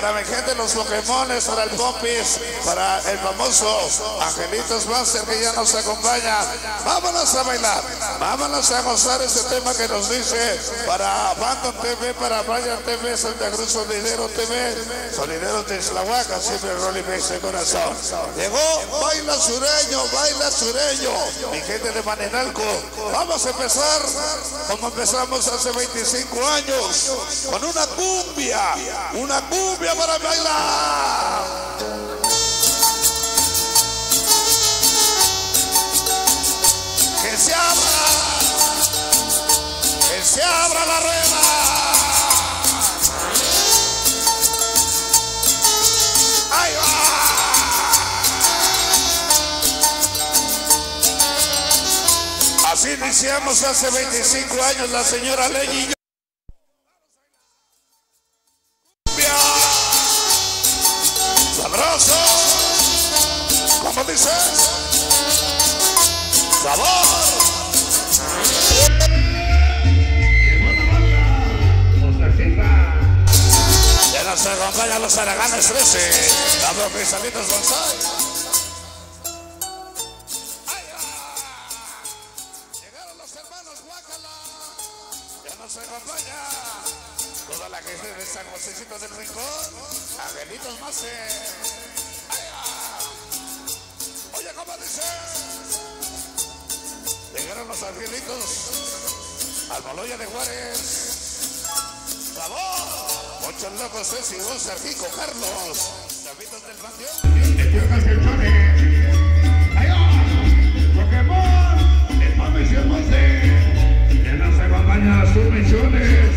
para mi gente los Pokémones, para el Pompis, para el famoso Angelitos Master que ya nos acompaña. Vámonos a bailar, vámonos a gozar este tema que nos dice para Phantom TV, para Brian TV, Santa Cruz Solidero TV, Solidero de Islahuaca, siempre Rolly Mix de corazón. Llegó, baila sureño, baila sureño, mi gente de Manenalco. Vamos a empezar como empezamos hace 25 años, con una cumbia, una cumbia para bailar. Que se abra, que se abra la rueda. Así iniciamos hace 25 años la señora Ley ¿Cómo dices? Sabor. Ya nos acompañan los Araganes 13. Dando cristalitos bonsai. Ay, ah. Llegaron los hermanos Guacala. Ya nos acompaña toda la gente de San Josecito del Rincón. Angelitos más. Los angelitos al Moloya de Juárez. ¡Sabor! Muchos locos, Ceci, Sergico, Carlos. Del panteón. Ya nos acompaña sus misiones.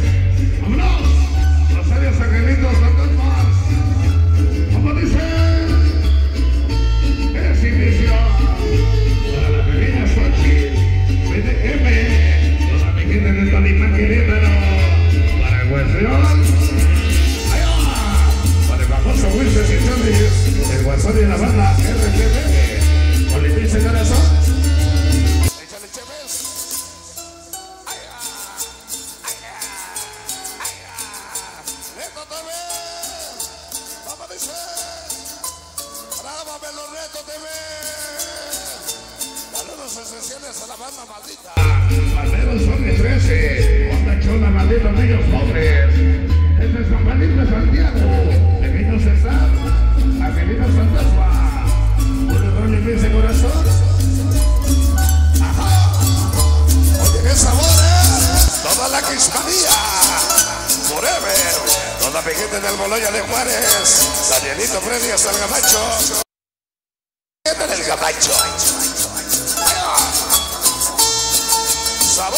¡Vámonos! Palmeros son de 13, onda chona, malditos niños pobres. Este es San Juanito de Santiago, pequeño César, Angelino Fantasma, un error y ese corazón. Oye, qué sabor, ¿eh? Toda la crispanía. Forever. Toda gente del de Juárez. Danielito Freddy hasta el Gabacho. Del Gabacho. Sabor.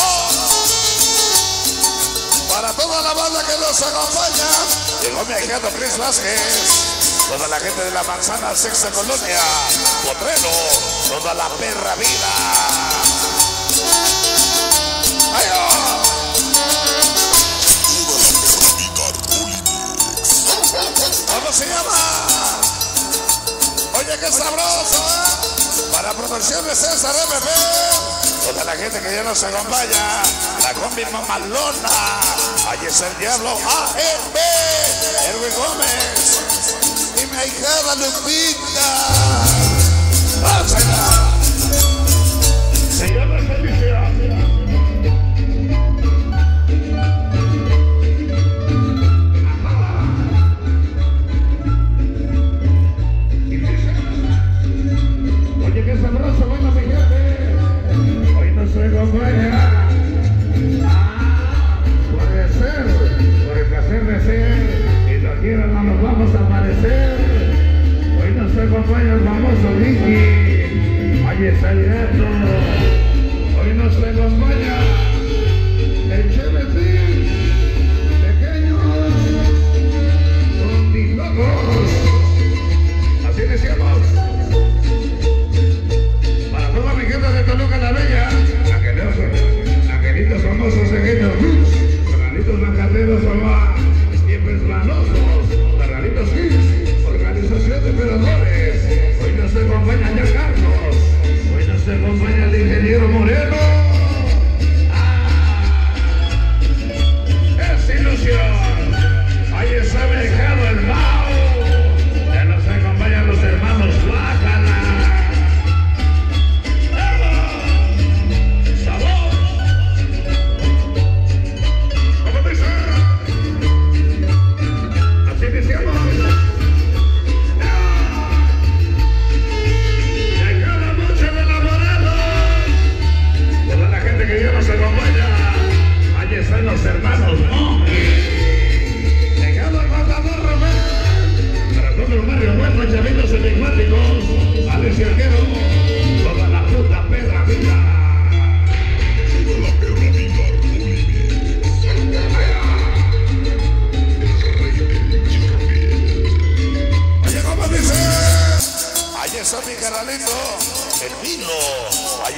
Para toda la banda que nos acompaña. Llegó mi agente Chris Vázquez. Toda la gente de la manzana sexta colonia. Potrero. Toda la perra vida. ¡Ay, oh! ¿Cómo se llama? Oye, qué sabroso, ¿eh? Para producciones César MB. Toda la gente que ya nos acompaña. La combi mamalona. Allí es el diablo AEB. Erwin Gómez. Y mi ahijada Lupita. ¡Vamos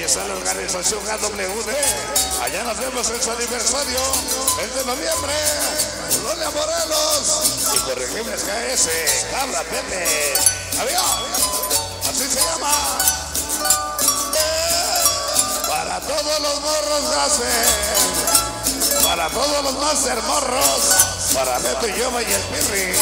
está la organización AWD. Allá nos vemos en su aniversario, el de noviembre. Colonia Morelos. Y corregibles KS, Cabra Pepe. Avión. Así se llama. Eh, Para todos los morros gases. Para todos los más hermorros. Para Beto y yo y el Pirri.